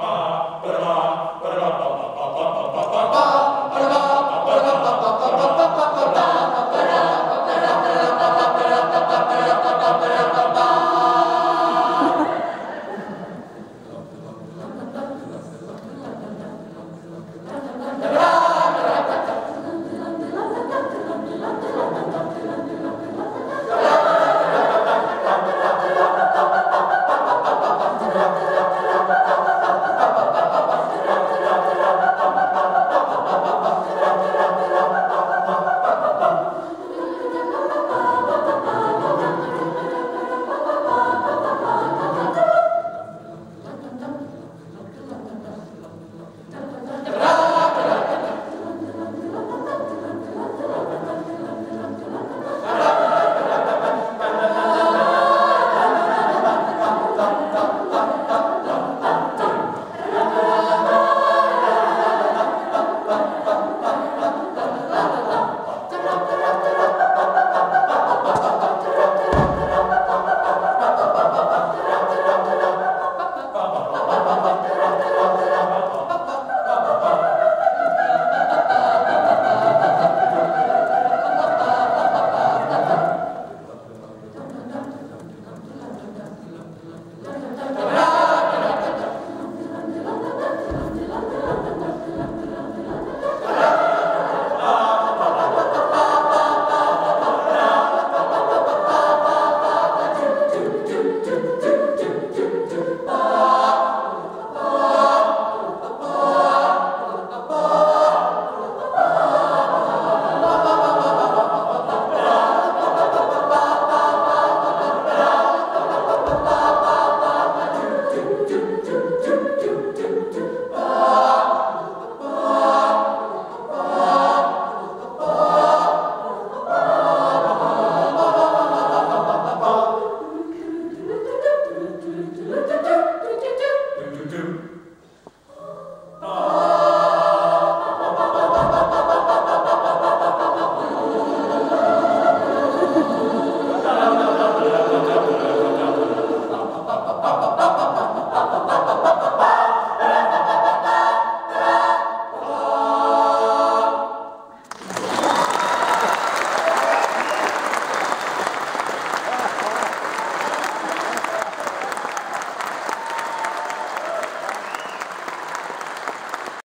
Ba, ba, ba.